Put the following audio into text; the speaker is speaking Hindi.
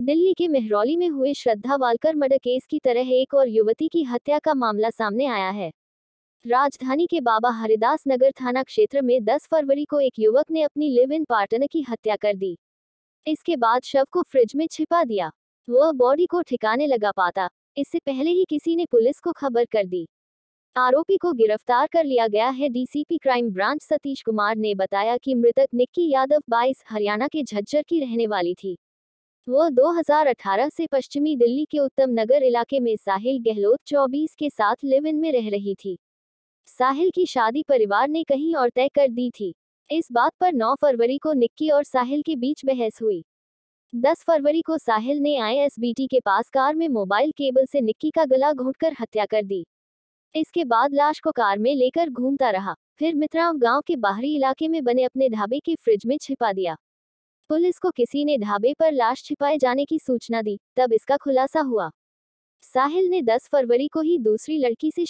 दिल्ली के मेहरौली में हुए श्रद्धा वालकर मर्डर केस की तरह एक और युवती की हत्या का मामला सामने आया है। राजधानी के बाबा हरिदास नगर थाना क्षेत्र में 10 फरवरी को एक युवक ने अपनी लिव इन पार्टनर की हत्या कर दी। इसके बाद शव को फ्रिज में छिपा दिया। वह बॉडी को ठिकाने लगा पाता। इससे पहले ही किसी ने पुलिस को खबर कर दी। आरोपी को गिरफ़्तार कर लिया गया है DCP crime branch Satish Kumar ने बताया कि मृतक निक्की यादव 22 हरियाणा के झज्जर की रहने वाली थी। वह 2018 से पश्चिमी दिल्ली के उत्तम नगर इलाके में साहिल गहलोत 24 के साथ लिव इन में रह रही थी। साहिल की शादी परिवार ने कहीं और तय कर दी थी। इस बात पर 9 फरवरी को निक्की और साहिल के बीच बहस हुई। 10 फरवरी को साहिल ने आईएसबीटी के पास कार में मोबाइल केबल से निक्की का गला घोंटकर हत्या कर दी। इसके बाद लाश को कार में लेकर घूमता रहा, फिर मित्राव गाँव के बाहरी इलाके में बने अपने ढाबे के फ्रिज में छिपा दिया। पुलिस को किसी ने ढाबे पर लाश छिपाए जाने की सूचना दी, तब इसका खुलासा हुआ। साहिल ने 10 फरवरी को ही दूसरी लड़की से